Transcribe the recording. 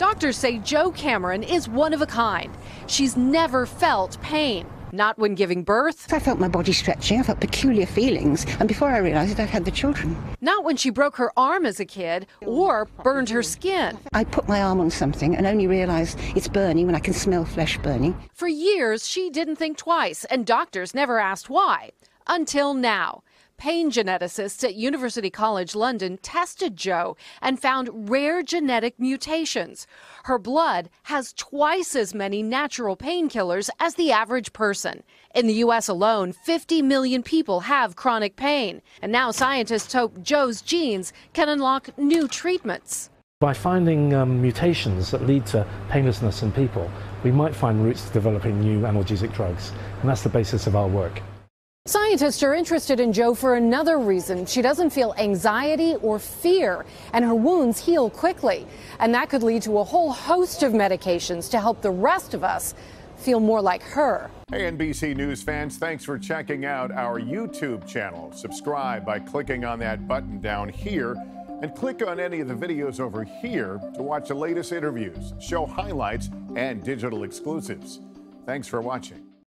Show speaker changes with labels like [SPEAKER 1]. [SPEAKER 1] Doctors say Jo Cameron is one of a kind. She's never felt pain.
[SPEAKER 2] Not when giving birth. I felt my body stretching. I felt peculiar feelings. And before I realized it, I'd had the children.
[SPEAKER 1] Not when she broke her arm as a kid or burned her skin.
[SPEAKER 2] I put my arm on something and only realized it's burning when I can smell flesh burning.
[SPEAKER 1] For years, she didn't think twice, and doctors never asked why. Until now pain geneticists at University College London tested Jo and found rare genetic mutations. Her blood has twice as many natural painkillers as the average person. In the U.S. alone, 50 million people have chronic pain. And now scientists hope Jo's genes can unlock new treatments.
[SPEAKER 3] By finding um, mutations that lead to painlessness in people, we might find routes to developing new analgesic drugs. And that's the basis of our work.
[SPEAKER 1] Scientists are interested in Jo for another reason. She doesn't feel anxiety or fear, and her wounds heal quickly. And that could lead to a whole host of medications to help the rest of us feel more like her.
[SPEAKER 4] Hey, NBC News fans, thanks for checking out our YouTube channel. Subscribe by clicking on that button down here, and click on any of the videos over here to watch the latest interviews, show highlights, and digital exclusives. Thanks for watching.